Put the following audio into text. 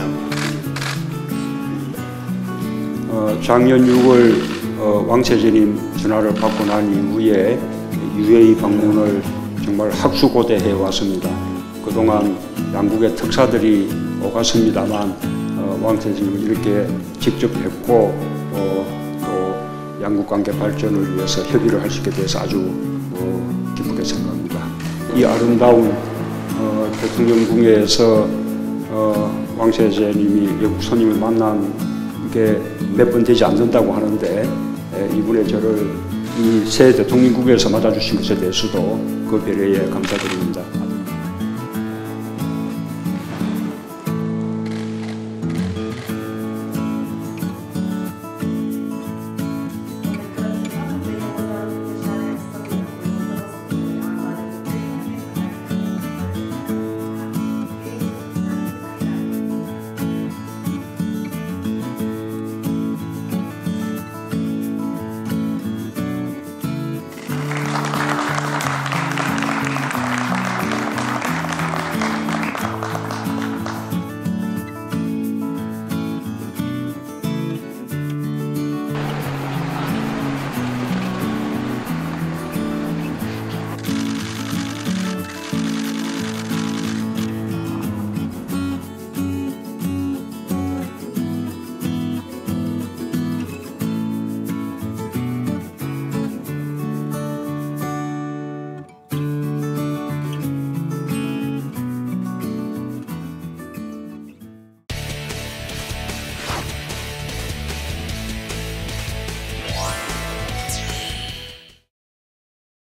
음. 어, 작년 6월 어, 왕세진님 전화를 받고 난 이후에 UAE 방문을 정말 학수고대해 왔습니다. 그동안 양국의 특사들이 오갔습니다만 어, 왕세제님을 이렇게 직접 뵙고 어, 또 양국 관계 발전을 위해서 협의를 할 수 있게 돼서 아주 어, 기쁘게 생각합니다. 이 아름다운 어, 대통령궁에서 어, 왕세제님이 외국 손님을 만난 게 몇 번 되지 않는다고 하는데 에, 이분의 저를 이 새 대통령국에서 맞아주신 것에 대해서도 그 배려에 감사드립니다.